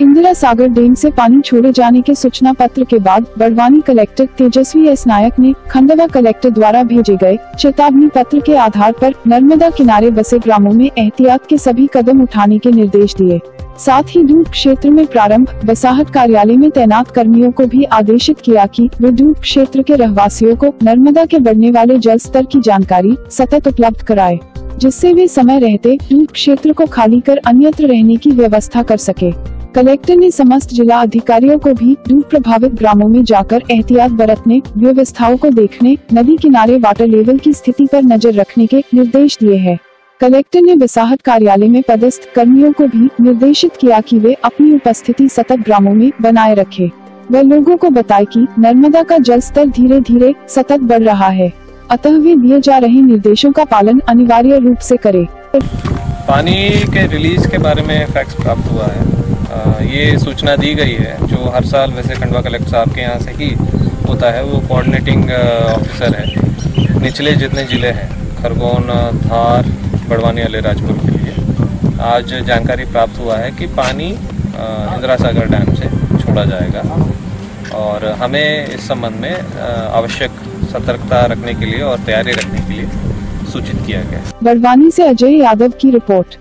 Indira Sagar dam से पानी छोड़े जाने के सूचना पत्र के बाद बड़वानी कलेक्टर तेजस्वी एस नायक ने खंडवा कलेक्टर द्वारा भेजे गए चेतावनी पत्र के आधार पर नर्मदा किनारे बसे ग्रामों में एहतियात के सभी कदम उठाने के निर्देश दिए। साथ ही डूब क्षेत्र में प्रारंभ बसाहत कार्यालय में तैनात कर्मियों को भी आदेशित किया कि वे डूब क्षेत्र के रहवासियों को नर्मदा के बढ़ने वाले जल स्तर की जानकारी सतत उपलब्ध कराए। जिससे वे समय रहते दूर क्षेत्र को खाली कर अन्यत्र रहने की व्यवस्था कर सके। कलेक्टर ने समस्त जिला अधिकारियों को भी दूर प्रभावित ग्रामों में जाकर एहतियात बरतने, व्यवस्थाओं को देखने, नदी किनारे वाटर लेवल की स्थिति पर नज़र रखने के निर्देश दिए हैं। कलेक्टर ने बिसाहट कार्यालय में पदस्थ कर्मियों को भी निर्देशित किया कि वे अपनी उपस्थिति सतत ग्रामों में बनाए रखें। वे लोगों को बताए कि नर्मदा का जल स्तर धीरे धीरे सतत बढ़ रहा है। अतः वे दिए जा रहे निर्देशों का पालन अनिवार्य रूप से करें। पानी के रिलीज़ के बारे में फैक्स प्राप्त हुआ है। आ, ये सूचना दी गई है जो हर साल वैसे खंडवा कलेक्टर साहब के यहाँ से ही होता है वो कोऑर्डिनेटिंग ऑफिसर है। निचले जितने ज़िले हैं खरगोन धार बड़वानी अलीराजपुर के लिए आज जानकारी प्राप्त हुआ है कि पानी इंदिरा सागर डैम से छोड़ा जाएगा। और हमें इस संबंध में आवश्यक सतर्कता रखने के लिए और तैयारी रखने के लिए सूचित किया गया बड़वानी से अजय यादव की रिपोर्ट।